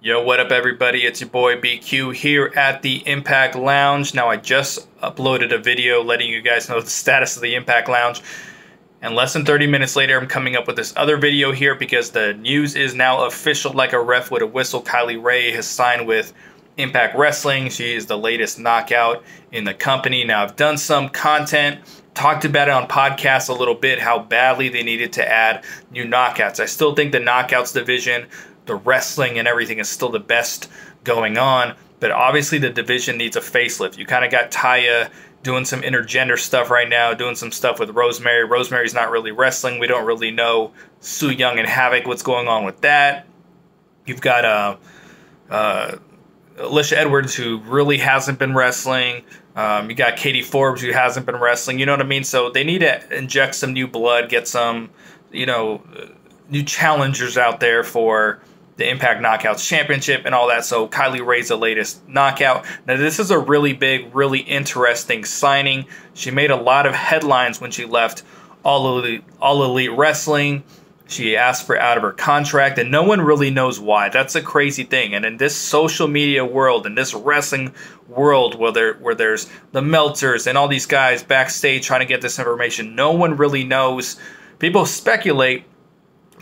Yo, what up, everybody? It's your boy BQ here at the Impact Lounge. Now, I just uploaded a video letting you guys know the status of the Impact Lounge. And less than 30 minutes later, I'm coming up with this other video here because the news is now official like a ref with a whistle. Kylie Rae has signed with Impact Wrestling. She is the latest knockout in the company. Now, I've done some content, talked about it on podcasts a little bit, how badly they needed to add new knockouts. I still think the knockouts division, the wrestling and everything is still the best going on, but obviously the division needs a facelift. You kind of got Taya doing some intergender stuff right now, doing some stuff with Rosemary. Rosemary's not really wrestling. We don't really know Su Yung and Havok, what's going on with that. You've got uh, uh, Alisha Edwards, who really hasn't been wrestling. Um, you got Katie Forbes, who hasn't been wrestling. You know what I mean? So they need to inject some new blood, get some, you know, new challengers out there for the Impact Knockouts Championship and all that. So Kylie Rae's the latest knockout. Now this is a really big, really interesting signing. She made a lot of headlines when she left All Elite, All Elite Wrestling. She asked for out of her contract, and no one really knows why. That's a crazy thing. And in this social media world, in this wrestling world, where there where there's the Meltzers and all these guys backstage trying to get this information, no one really knows. People speculate,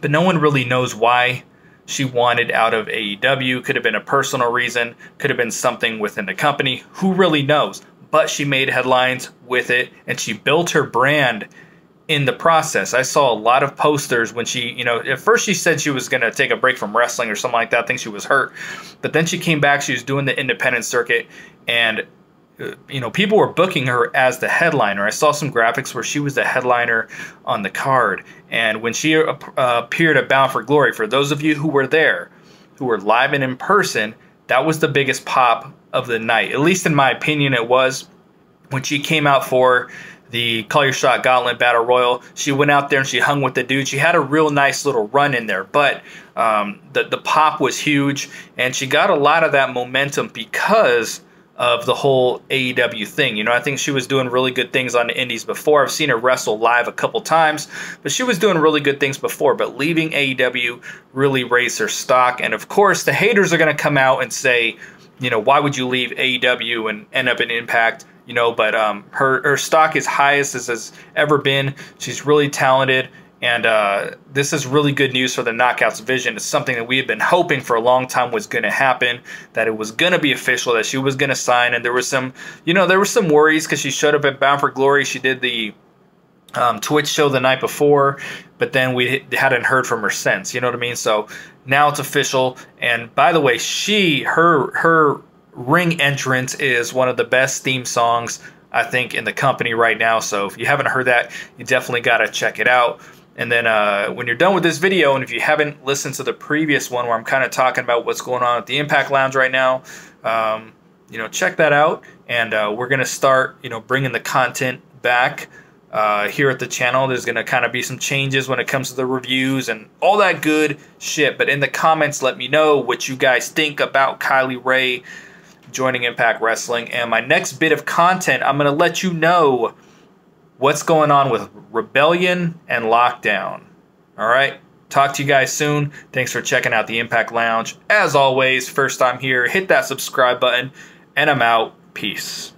but no one really knows why she wanted out of AEW. Could have been a personal reason, could have been something within the company. Who really knows? But she made headlines with it and she built her brand in the process. I saw a lot of posters when she, you know, at first she said she was going to take a break from wrestling or something like that. I think she was hurt. But then she came back, she was doing the independent circuit and uh, you know, people were booking her as the headliner. I saw some graphics where she was the headliner on the card. And when she uh, appeared at Bound for Glory, for those of you who were there, who were live and in person, that was the biggest pop of the night. At least in my opinion, it was. When she came out for the Call Your Shot Gauntlet Battle Royal, she went out there and she hung with the dude. She had a real nice little run in there, but um, the, the pop was huge, and she got a lot of that momentum because of the whole AEW thing. You know, I think she was doing really good things on the indies before. I've seen her wrestle live a couple times, but she was doing really good things before. But leaving AEW really raised her stock. And of course, the haters are going to come out and say, you know, why would you leave AEW and end up in Impact? You know, but um, her her stock is highest as has ever been. She's really talented. And uh, this is really good news for the Knockouts division. It's something that we had been hoping for a long time was going to happen, that it was going to be official, that she was going to sign. And there was some, you know, there were some worries because she showed up at Bound for Glory. She did the um, Twitch show the night before, but then we hadn't heard from her since. You know what I mean? So now it's official. And by the way, she, her, her ring entrance is one of the best theme songs I think in the company right now. So if you haven't heard that, you definitely got to check it out. And then uh, when you're done with this video, and if you haven't listened to the previous one where I'm kind of talking about what's going on at the Impact Lounge right now, um, you know, check that out. And uh, we're to start, you know, bringing the content back uh, here at the channel. There's going to kind of be some changes when it comes to the reviews and all that good shit. But in the comments, let me know what you guys think about Kylie Rae joining Impact Wrestling. And my next bit of content, I'm going to let you know what's going on with Rebellion and Lockdown. All right. Talk to you guys soon. Thanks for checking out the Impact Lounge. As always, first time here, hit that subscribe button, and I'm out. Peace.